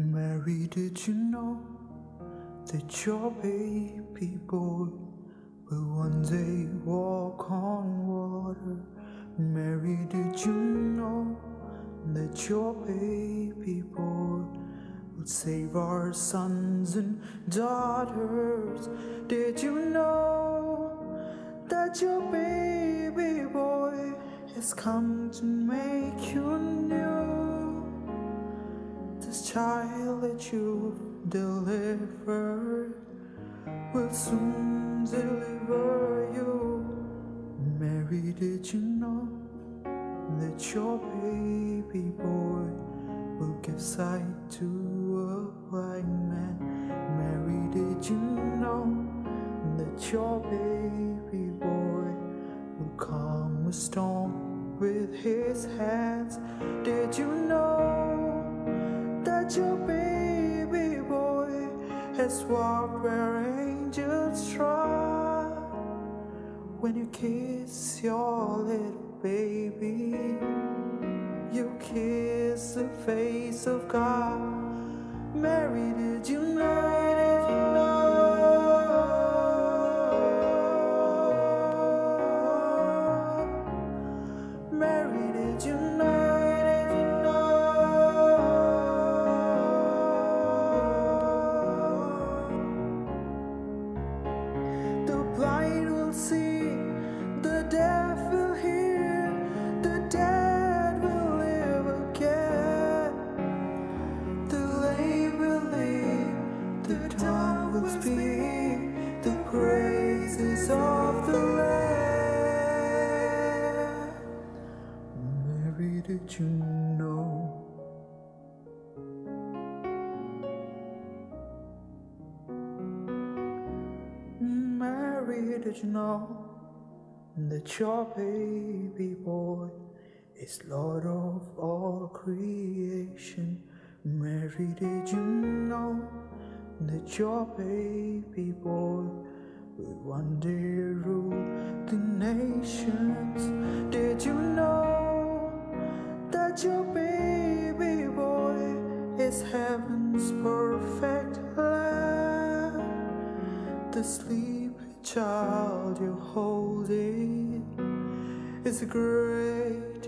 Mary, did you know that your baby boy will one day walk on water? Mary, did you know that your baby boy will save our sons and daughters? Did you know that your baby boy has come to make you new? Child that you've delivered will soon deliver you. Mary, did you know that your baby boy will give sight to a blind man? Mary, did you know that your baby boy will calm a storm with his hands? Has walked where angels trod. When you kiss your little baby, you kiss the face of God. Mary, Mary, did you know? Mary, did you know that your baby boy is Lord of all creation? Mary, did you know that your baby boy will one day rule the nations? Did is heaven's perfect love. The sleepy child you're holding is a great